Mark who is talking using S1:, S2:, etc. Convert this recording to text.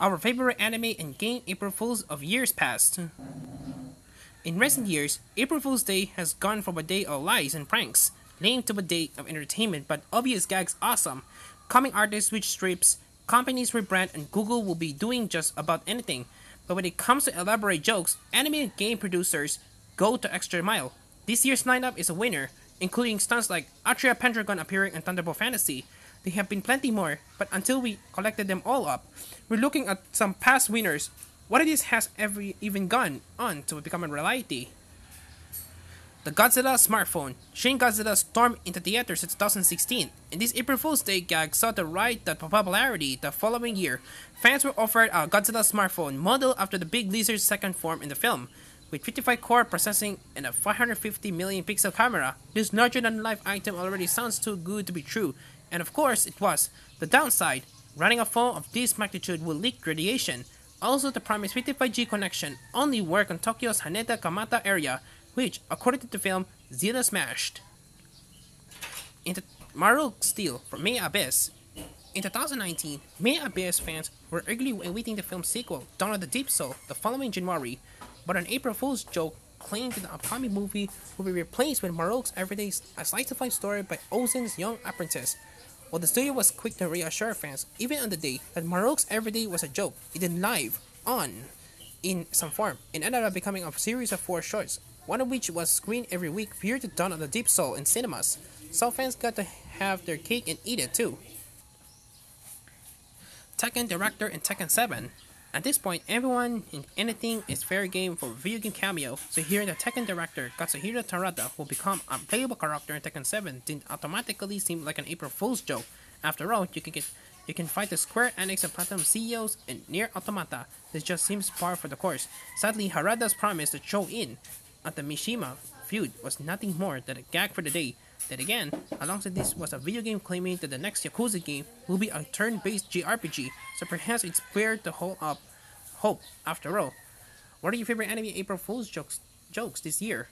S1: our favorite anime and game April Fools of years past. In recent years, April Fool's Day has gone from a day of lies and pranks, lame to a day of entertainment but obvious gags awesome. Comic artists switch strips, companies rebrand, and Google will be doing just about anything. But when it comes to elaborate jokes, anime and game producers go to extra mile. This year's lineup is a winner, including stunts like Artoria Pendragon appearing in Thunderbolt Fantasy. There have been plenty more, but until we collected them all up, we're looking at some past winners what of this has ever even gone on to become a reality? The Godzilla smartphone. Shin Godzilla stormed into theaters in 2016, and this April Fool's Day gag saw the rise to popularity the following year. Fans were offered a Godzilla smartphone model after the big lizard's second form in the film. With 55 core processing and a 550 million pixel camera, this larger than life item already sounds too good to be true, and of course it was. The downside running a phone of this magnitude will leak radiation. Also, the promised 55G connection only work on Tokyo's Haneda Kamata area, which, according to the film, Zilla smashed. In the Marvel Steel from May Abyss. In 2019, May Abyss fans were eagerly awaiting the film's sequel, Dawn of the Deep Soul, the following January, but an April Fool's joke claimed that the upcoming movie will be replaced with Marulk's Everyday slice of life story by Ozen's young apprentice. While the studio was quick to reassure fans, even on the day, that Marulk's Everyday was a joke, it did live on in some form and ended up becoming a series of four shorts, one of which was screened every week prior to Dawn of the Deep Soul in cinemas. So fans got to have their cake and eat it too. Tekken director in Tekken 7 at this point, everyone in anything is fair game for video game cameo, so here the Tekken director, Katsuhiro Harada, will become a playable character in Tekken 7 didn't automatically seem like an April Fool's joke. After all, you can get you can fight the Square Enix and Platinum CEOs in Nier Automata. This just seems par for the course. Sadly, Harada's promise to show in at the Mishima feud was nothing more than a gag for the day. Then again, alongside this was a video game claiming that the next Yakuza game will be a turn-based JRPG, so perhaps it's fair to hold up hope after all. What are your favorite anime April Fool's jokes jokes this year?